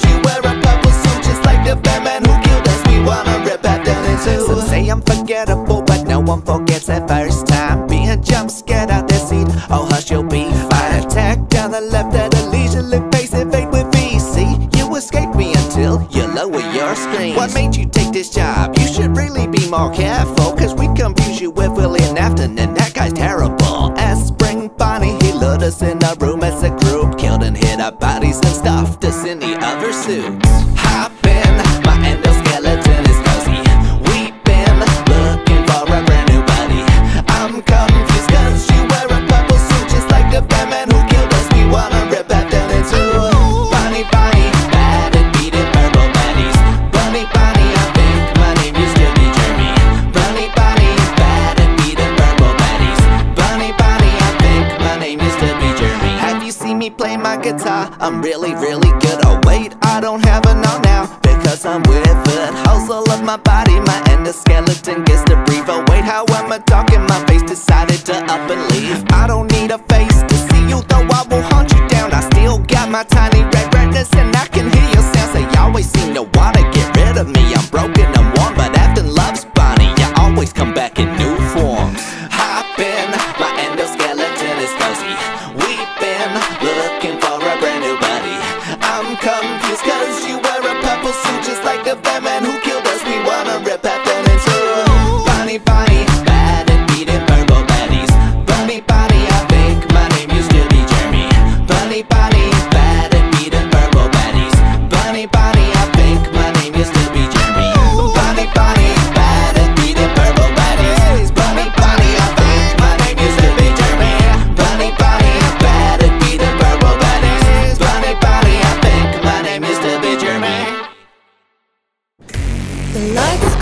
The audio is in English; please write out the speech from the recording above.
She wear a purple suit just like the bad man who killed us. We wanna rip that in two Some say I'm forgettable but no one forgets that first time. Being jump scared out their seat, oh hush you'll be fine. Attack down the left at a leisurely pace, evade with VC You escape me until you lower your screen. What made you take this job? You should really be more careful cause room as a group, killed and hid our bodies and stuffed us in the other suits. Hop in, play my guitar. I'm really, really good. Oh wait, I don't have a now now. Because I'm withered How's all of my body? My endoskeleton gets to breathe. Oh wait, how am I talking? My face decided to up and leave. I don't need a face to see you Though I will haunt you down. I still got my tiny red redness And I can hear your sounds. They always seem to wanna get rid of me. I'm broken, I'm warm But after love's Bonnie You always come back in new innocent just like the bad man who killed us. We wanna rip happening to Bonnie, Bonnie, bad and beating purple baddies. Bonnie, Bonnie, I think my name used to be Jeremy. Bonnie, Bonnie, bad and beating purple baddies. Bonnie, Bonnie, I think my name used to be The lights.